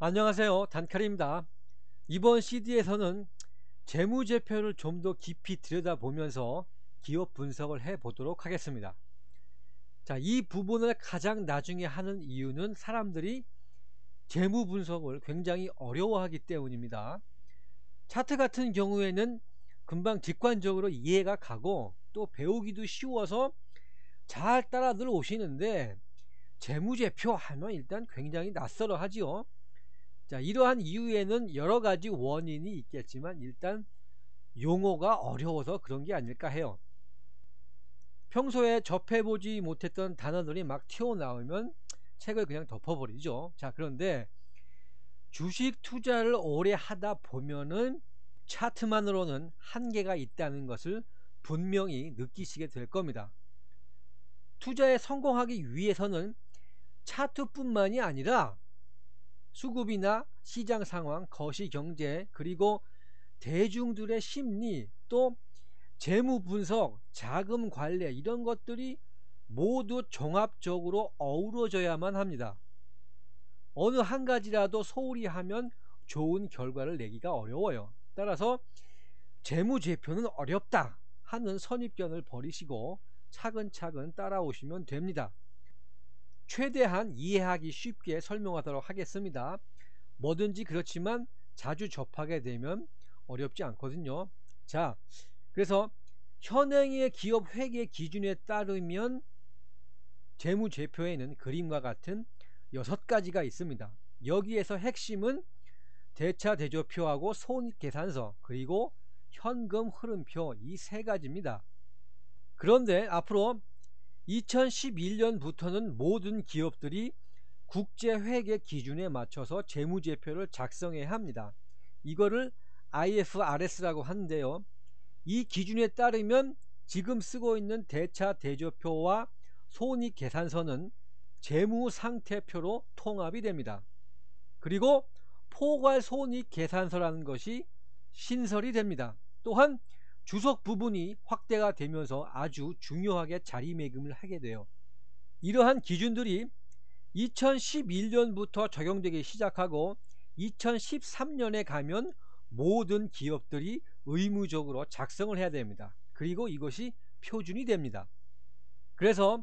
안녕하세요. 단칼입니다. 이번 CD에서는 재무제표를 좀 더 깊이 들여다보면서 기업 분석을 해 보도록 하겠습니다. 자이 부분을 가장 나중에 하는 이유는 사람들이 재무 분석을 굉장히 어려워하기 때문입니다. 차트 같은 경우에는 금방 직관적으로 이해가 가고 또 배우기도 쉬워서 잘 따라들 오시는데 재무제표 하면 일단 굉장히 낯설어 하지요 자 이러한 이유에는 여러 가지 원인이 있겠지만 일단 용어가 어려워서 그런 게 아닐까 해요. 평소에 접해보지 못했던 단어들이 막 튀어나오면 책을 그냥 덮어버리죠. 자 그런데 주식 투자를 오래 하다 보면은 차트만으로는 한계가 있다는 것을 분명히 느끼시게 될 겁니다. 투자에 성공하기 위해서는 차트뿐만이 아니라 수급이나 시장 상황, 거시 경제 그리고 대중들의 심리 또 재무 분석, 자금 관리 이런 것들이 모두 종합적으로 어우러져야만 합니다. 어느 한 가지라도 소홀히 하면 좋은 결과를 내기가 어려워요. 따라서 재무제표는 어렵다 하는 선입견을 버리시고 차근차근 따라오시면 됩니다. 최대한 이해하기 쉽게 설명하도록 하겠습니다. 뭐든지 그렇지만 자주 접하게 되면 어렵지 않거든요. 자, 그래서 현행의 기업 회계 기준에 따르면 재무제표에는 그림과 같은 여섯 가지가 있습니다. 여기에서 핵심은 대차 대조표하고 손익계산서 그리고 현금 흐름표 이 세 가지입니다. 그런데 앞으로 2011년부터는 모든 기업들이 국제회계 기준에 맞춰서 재무제표를 작성해야 합니다. 이거를 IFRS라고 하는데요. 이 기준에 따르면 지금 쓰고 있는 대차 대조표와 손익계산서는 재무상태표로 통합이 됩니다. 그리고 포괄 손익계산서라는 것이 신설이 됩니다. 또한 주석 부분이 확대가 되면서 아주 중요하게 자리매김을 하게 돼요. 이러한 기준들이 2011년부터 적용되기 시작하고 2013년에 가면 모든 기업들이 의무적으로 작성을 해야 됩니다. 그리고 이것이 표준이 됩니다. 그래서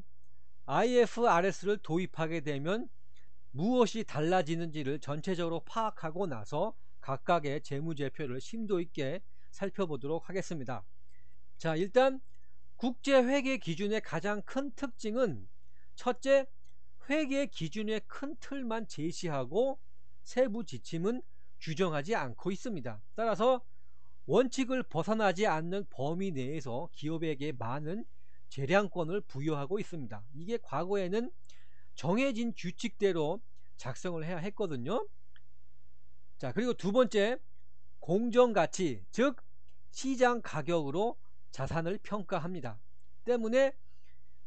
IFRS를 도입하게 되면 무엇이 달라지는지를 전체적으로 파악하고 나서 각각의 재무제표를 심도 있게 살펴보도록 하겠습니다. 자 일단 국제회계 기준의 가장 큰 특징은 첫째 회계 기준의 큰 틀만 제시하고 세부 지침은 규정하지 않고 있습니다. 따라서 원칙을 벗어나지 않는 범위 내에서 기업에게 많은 재량권을 부여하고 있습니다. 이게 과거에는 정해진 규칙대로 작성을 해야 했거든요. 자 그리고 두 번째 공정가치 즉 시장 가격으로 자산을 평가합니다. 때문에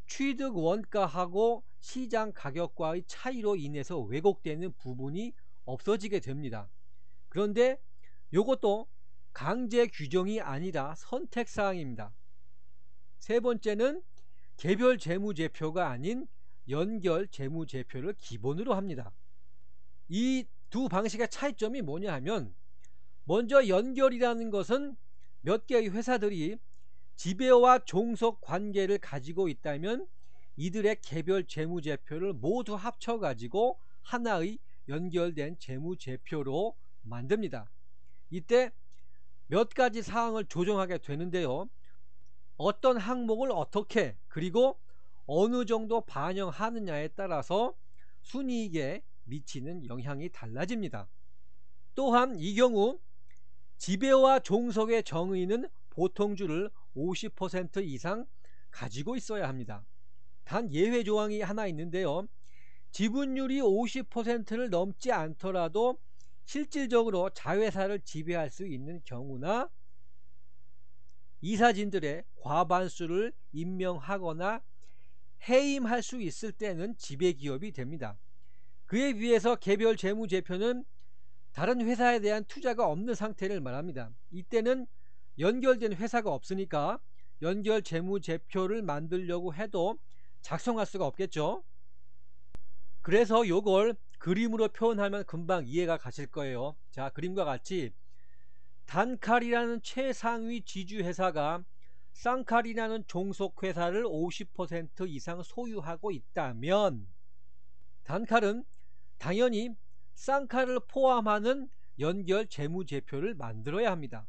취득 원가하고 시장 가격과의 차이로 인해서 왜곡되는 부분이 없어지게 됩니다. 그런데 이것도 강제 규정이 아니라 선택사항입니다. 세 번째는 개별 재무제표가 아닌 연결 재무제표를 기본으로 합니다. 이 두 방식의 차이점이 뭐냐 하면 먼저 연결이라는 것은 몇 개의 회사들이 지배와 종속 관계를 가지고 있다면 이들의 개별 재무제표를 모두 합쳐 가지고 하나의 연결된 재무제표로 만듭니다. 이때 몇 가지 사항을 조정하게 되는데요. 어떤 항목을 어떻게 그리고 어느 정도 반영하느냐에 따라서 순이익에 미치는 영향이 달라집니다. 또한 이 경우 지배와 종속의 정의는 보통주를 50% 이상 가지고 있어야 합니다. 단 예외 조항이 하나 있는데요. 지분율이 50%를 넘지 않더라도 실질적으로 자회사를 지배할 수 있는 경우나 이사진들의 과반수를 임명하거나 해임할 수 있을 때는 지배기업이 됩니다. 그에 비해서 개별 재무제표는 다른 회사에 대한 투자가 없는 상태를 말합니다. 이때는 연결된 회사가 없으니까 연결 재무제표를 만들려고 해도 작성할 수가 없겠죠. 그래서 요걸 그림으로 표현하면 금방 이해가 가실 거예요. 자, 그림과 같이 단칼이라는 최상위 지주회사가 쌍칼이라는 종속회사를 50% 이상 소유하고 있다면 단칼은 당연히 쌍칼을 포함하는 연결 재무제표를 만들어야 합니다.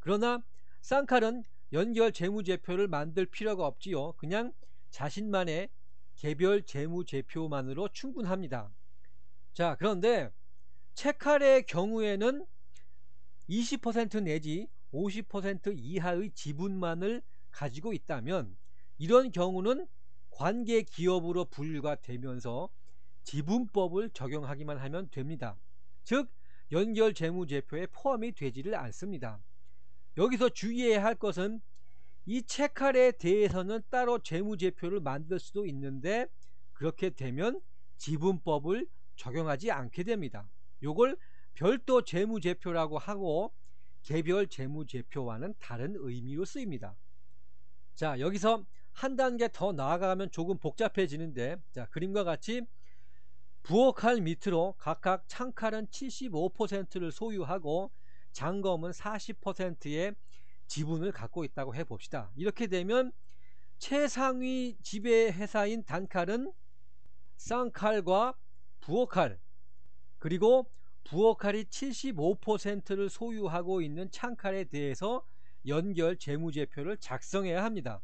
그러나 쌍칼은 연결 재무제표를 만들 필요가 없지요. 그냥 자신만의 개별 재무제표만으로 충분합니다. 자 그런데 채칼의 경우에는 20% 내지 50% 이하의 지분만을 가지고 있다면 이런 경우는 관계 기업으로 분류가 되면서 지분법을 적용하기만 하면 됩니다. 즉 연결 재무제표에 포함이 되지를 않습니다. 여기서 주의해야 할 것은 이 채칼에 대해서는 따로 재무제표를 만들 수도 있는데 그렇게 되면 지분법을 적용하지 않게 됩니다. 요걸 별도 재무제표라고 하고 개별 재무제표와는 다른 의미로 쓰입니다. 자 여기서 한 단계 더 나아가면 조금 복잡해지는데 자 그림과 같이 부엌칼 밑으로 각각 창칼은 75%를 소유하고 장검은 40%의 지분을 갖고 있다고 해봅시다. 이렇게 되면 최상위 지배회사인 단칼은 쌍칼과 부엌칼 그리고 부엌칼이 75%를 소유하고 있는 창칼에 대해서 연결 재무제표를 작성해야 합니다.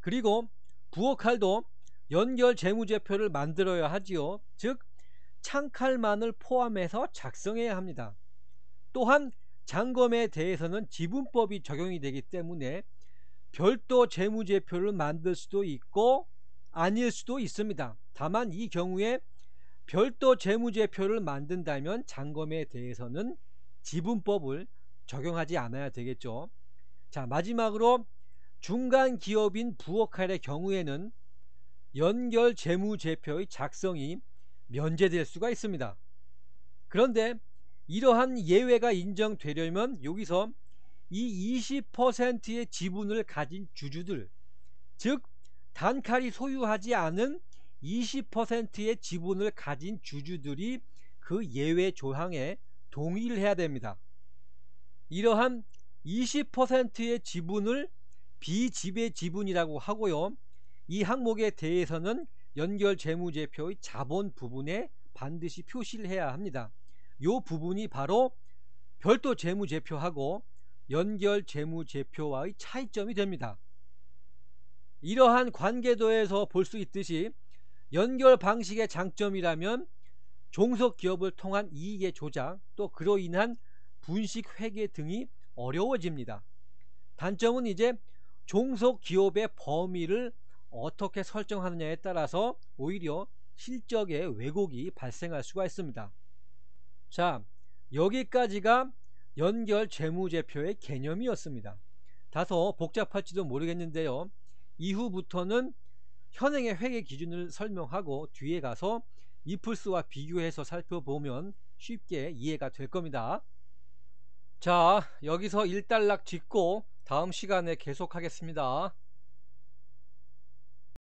그리고 부엌칼도 연결 재무제표를 만들어야 하지요. 즉 창칼만을 포함해서 작성해야 합니다. 또한 잔검에 대해서는 지분법이 적용이 되기 때문에 별도 재무제표를 만들 수도 있고 아닐 수도 있습니다. 다만 이 경우에 별도 재무제표를 만든다면 잔검에 대해서는 지분법을 적용하지 않아야 되겠죠. 자 마지막으로 중간 기업인 부엌칼의 경우에는 연결 재무제표의 작성이 면제될 수가 있습니다. 그런데 이러한 예외가 인정되려면 여기서 이 20%의 지분을 가진 주주들 즉 단칼이 소유하지 않은 20%의 지분을 가진 주주들이 그 예외 조항에 동의를 해야 됩니다. 이러한 20%의 지분을 비지배 지분이라고 하고요. 이 항목에 대해서는 연결 재무제표의 자본 부분에 반드시 표시를 해야 합니다. 이 부분이 바로 별도 재무제표하고 연결 재무제표와의 차이점이 됩니다. 이러한 관계도에서 볼 수 있듯이 연결 방식의 장점이라면 종속 기업을 통한 이익의 조작 또 그로 인한 분식 회계 등이 어려워집니다. 단점은 이제 종속 기업의 범위를 어떻게 설정하느냐에 따라서 오히려 실적의 왜곡이 발생할 수가 있습니다. 자, 여기까지가 연결 재무제표의 개념이었습니다. 다소 복잡할지도 모르겠는데요. 이후부터는 현행의 회계 기준을 설명하고 뒤에 가서 이플스와 비교해서 살펴보면 쉽게 이해가 될 겁니다. 자, 여기서 일단락 짓고 다음 시간에 계속하겠습니다.